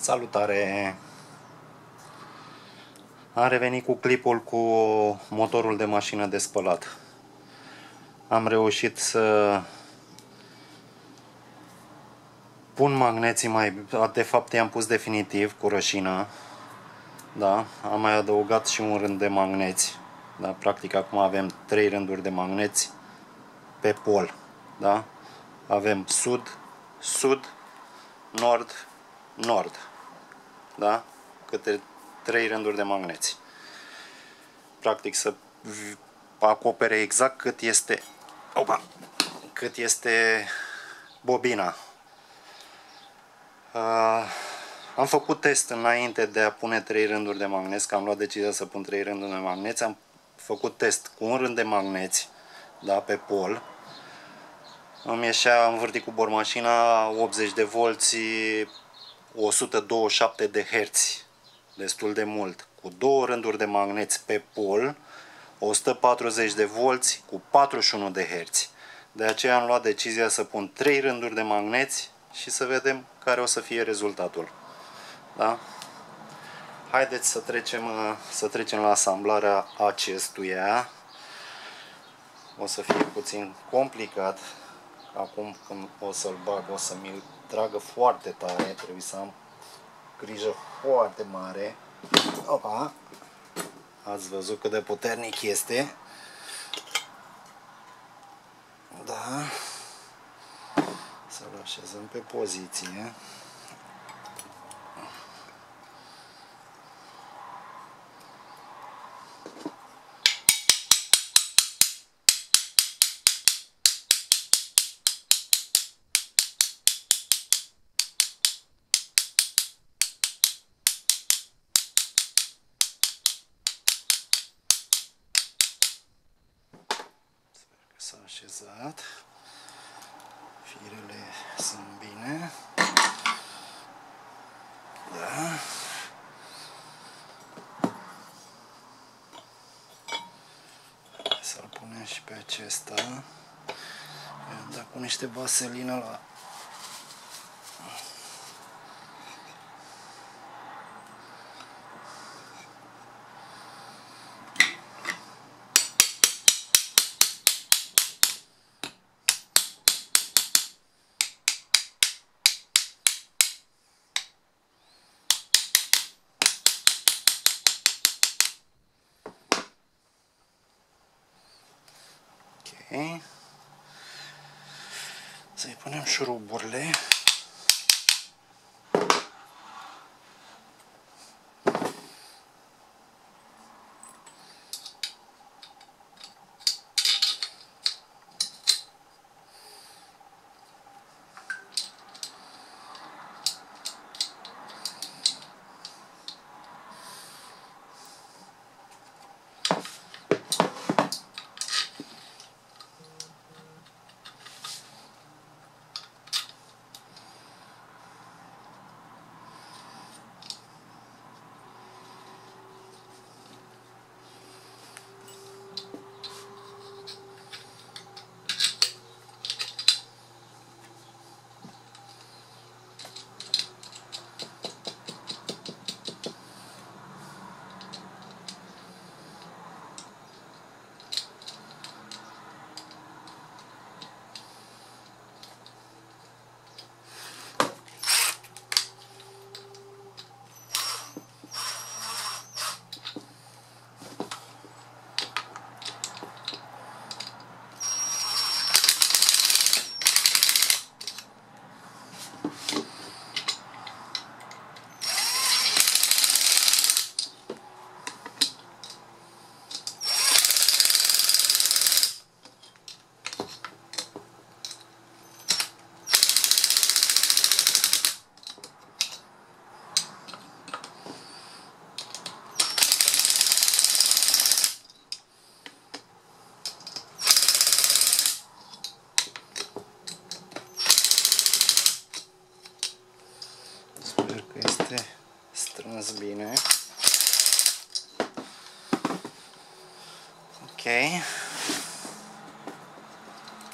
Salutare! Am revenit cu clipul cu motorul de mașină de spălat. Am reușit să pun magneții mai... De fapt i-am pus definitiv cu rășină. Da, am mai adăugat și un rând de magneți. Da, practic acum avem trei rânduri de magneți pe pol. Da? Avem sud, sud, nord, nord. Da? Câte trei rânduri de magneți. Practic să acopere exact cât este opa, cât este bobina. Uh, am făcut test înainte de a pune trei rânduri de magneți, că am luat decizia să pun trei rânduri de magneți. Am făcut test cu un rând de magneți da, pe pol. Îmi ieșea învârtit cu bormașina 80 de volți 127 de Hz, destul de mult, cu două rânduri de magneți pe pol, 140 de volți cu 41 de Hz. De aceea am luat decizia să pun 3 rânduri de magneți și să vedem care o să fie rezultatul. Da? Haideți să trecem, să trecem la asamblarea acestuia. O să fie puțin complicat. Acum când o să-l bag, o să mi-l tragă foarte tare, trebuie să am grijă foarte mare. Opa! Ați văzut cât de puternic este. Da. Să-l așezăm pe poziție. Așezat. Firele sunt bine. Da. Să-l punem și pe acesta. I-am dat cu niște vaselină la Ok. Să-i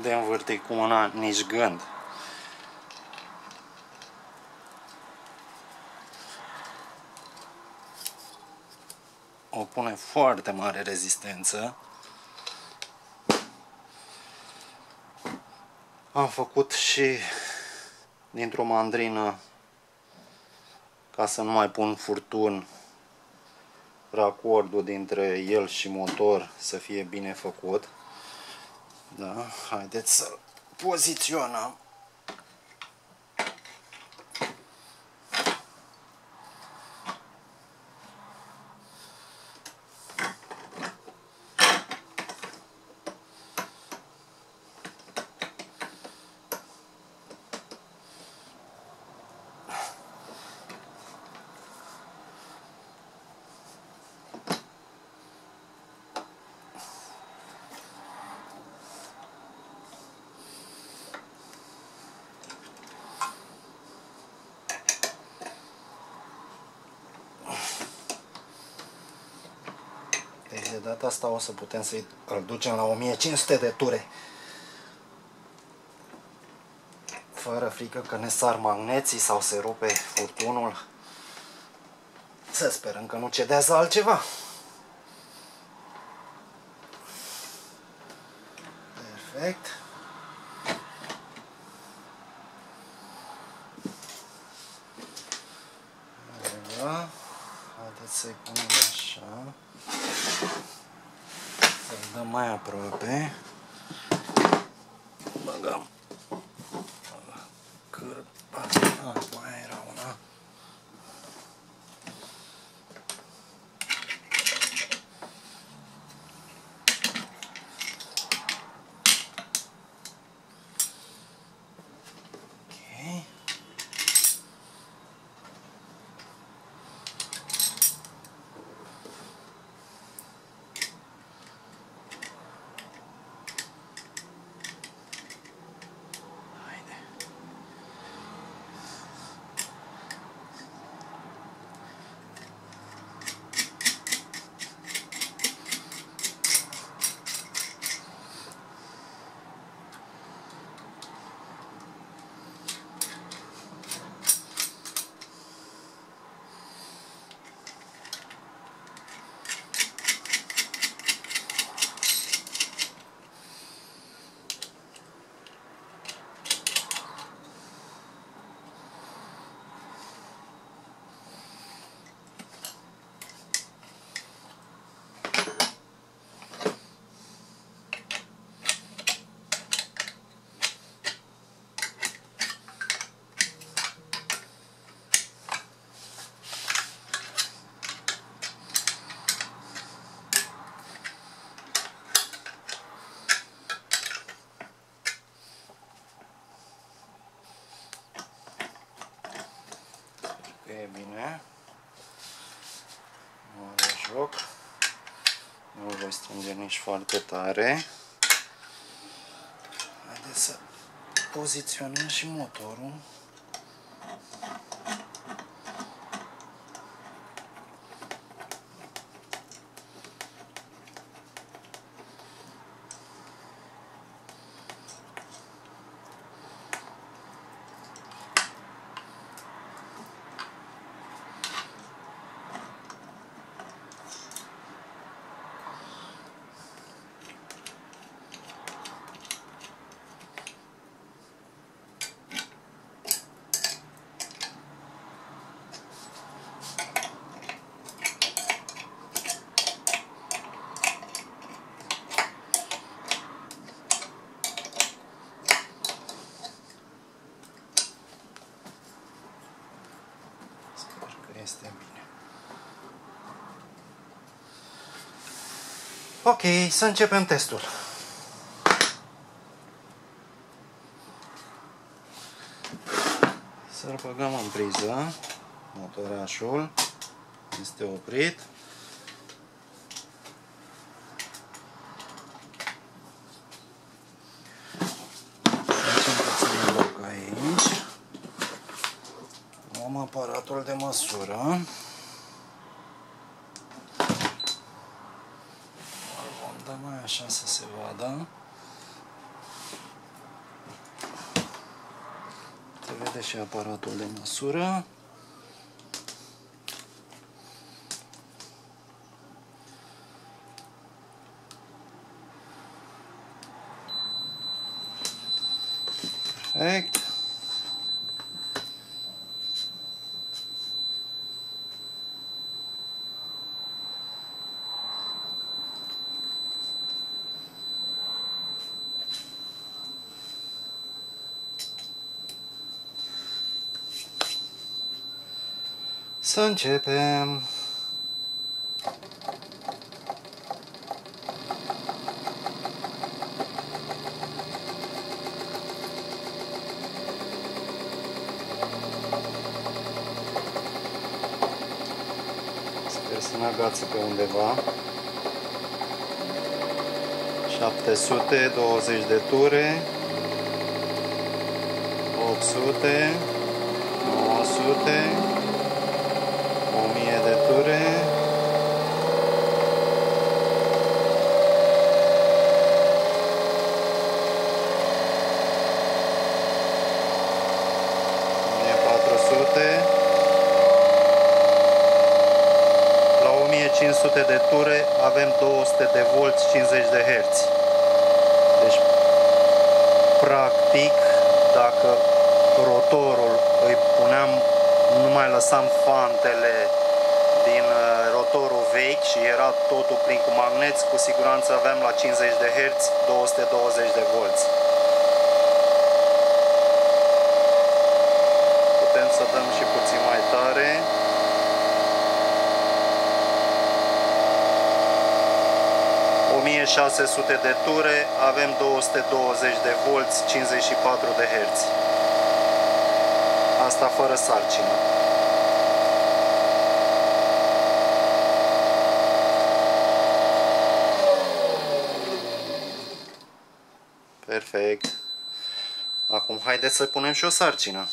De învârti cu una nici gând. O pune foarte mare rezistență. Am făcut și dintr-o mandrină ca să nu mai pun furtun racordul dintre el și motor să fie bine făcut. Da, haideți să poziționăm. De data asta o să putem să-i îl ducem la 1500 de ture. Fără frică că ne sar magneții sau se rupe furtunul. Să sperăm că nu cedează altceva. Perfect. eh. Magam. Kerpas. Ah, nici foarte tare. Haideți să poziționăm și motorul. Sper că este bine. Ok, să începem testul. Să-l băgăm în priză. Motorașul este oprit. Facem puțin loc aici. Luăm aparatul de măsură. Așa să se vadă. Se vede și aparatul de măsură. Perfect. Să începem. Sper să ne agață pe undeva. 720 de ture. 800. 900. 1000 de ture. Mie 400. La 1500 de ture avem 200 de volți 50 de herți. Deci practic dacă rotorul îi puneam nu mai lăsam fantele din uh, rotorul vechi și era totul plin cu magneți, cu siguranță aveam la 50 de Hz 220 de volți. Putem să dăm și puțin mai tare. ...1600 de ture, avem 220 de volți, 54 de Hz. Asta fără sarcină. Perfect. Acum haideți să punem și o sarcină.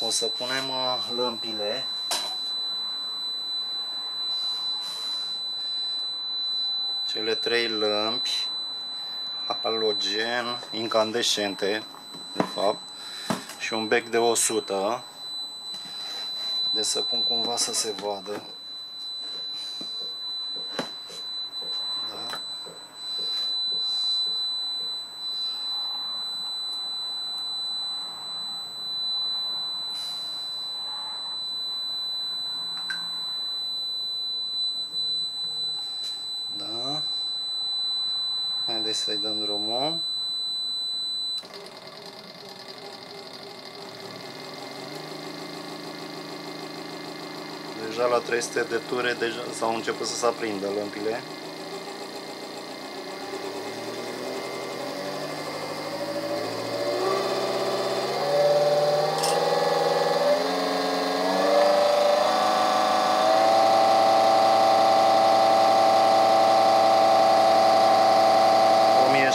O să punem uh, lămpile. Cele trei lămpi halogen incandescente, de fapt, și un bec de 100. Deci să pun cumva să se vadă. Să-i dăm drumul. Deja la 300 de ture deja s-au început să se aprindă lămpile.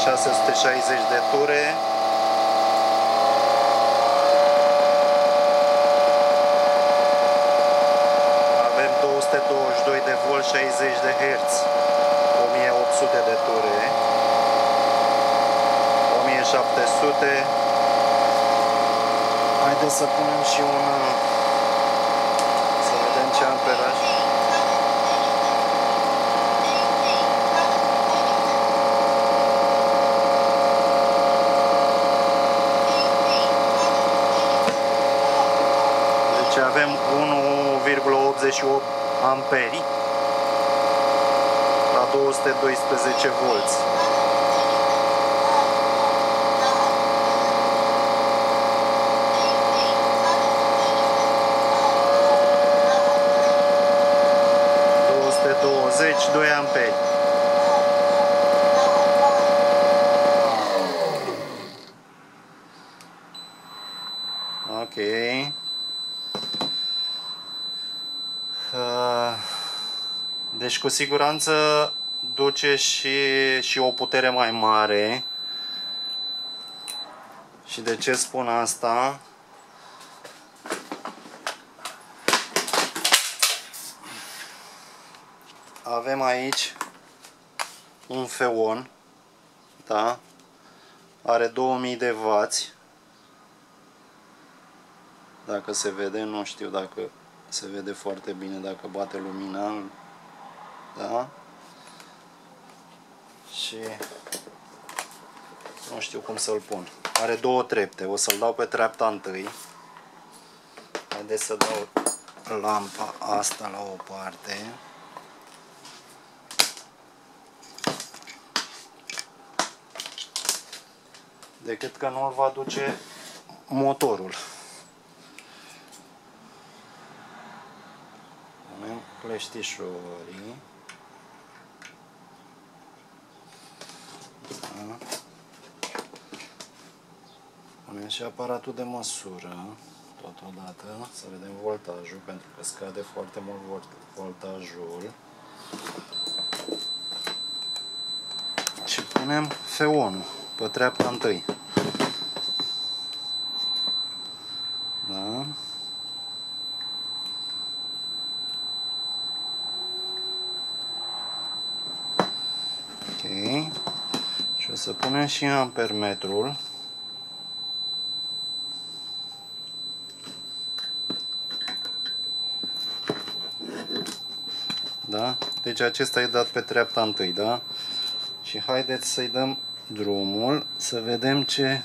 ...1660 de ture. Avem 222 de volt, 60 de Hz. 1800 de ture. 1700. Haideți să punem și un... Să vedem ce amperaj. Deci avem 1,88 amperi la 212 volți. Deci 2 amperi. Ok. Uh, Deci cu siguranță duce și, și o putere mai mare. Și de ce spun asta? Avem aici un feon, da? Are 2000 de W. Dacă se vede, nu știu dacă se vede foarte bine dacă bate lumina, da? Și Nu știu cum să-l pun. Are două trepte. O să-l dau pe treapta întâi. Haideți să dau lampa asta la o parte. Decât că nu-l va duce motorul. Punem cleștișorii. Da. Punem și aparatul de măsură totodată, să vedem voltajul, pentru că scade foarte mult voltajul. Și punem feonul pe treapta întâi. Da? Ok. Și o să punem și ampermetrul. Da? Deci acesta e dat pe treapta întâi, da? Și haideți să-i dăm drumul, să vedem ce...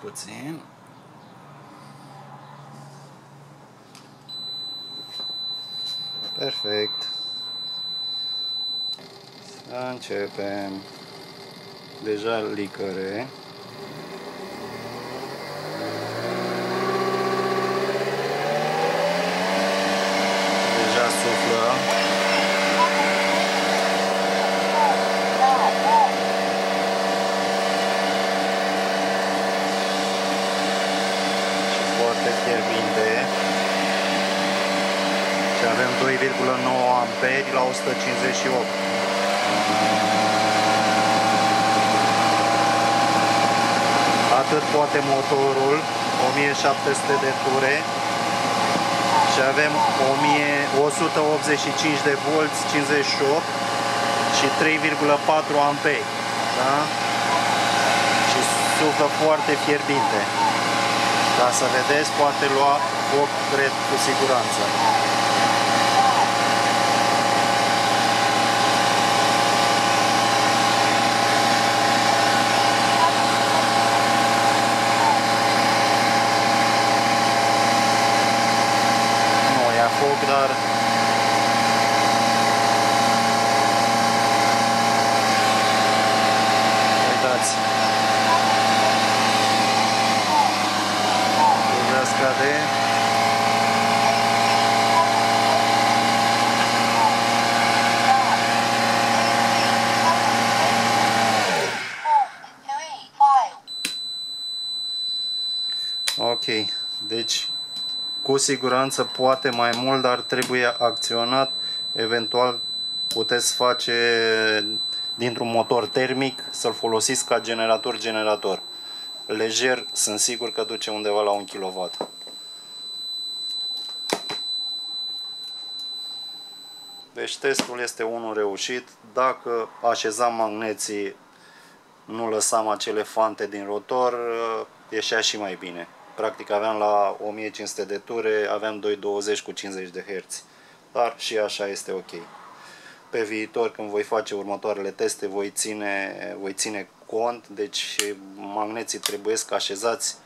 Puțin. Perfect. Să începem. Deja licăre. și avem 2,9 amperi la 158 atât poate motorul 1700 de ture. Și avem 1185 de volți 58 și 3,4 amperi da? și suflă foarte fierbinte. Ca să vedeți poate lua foc cred cu siguranță foc, dar uitați deja scade Ok, deci cu siguranță poate mai mult, dar trebuie acționat. Eventual puteți face dintr-un motor termic să-l folosiți ca generator-generator. Lejer, sunt sigur că duce undeva la 1 kW. Deci testul este unul reușit. Dacă așezam magneții, nu lăsam acele fante din rotor, ieșea și mai bine. Practic aveam la 1500 de ture, aveam 220 cu 50 de Hz. Dar și așa este ok. Pe viitor, când voi face următoarele teste, voi ține, voi ține cont, deci magneții trebuie să așezați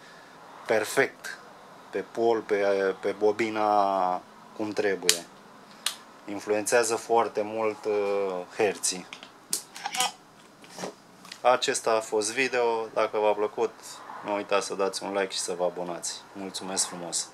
perfect pe pol, pe, pe bobina cum trebuie. Influențează foarte mult uh, herții. Acesta a fost video. Dacă v-a plăcut, nu uitați să dați un like și să vă abonați. Mulțumesc frumos!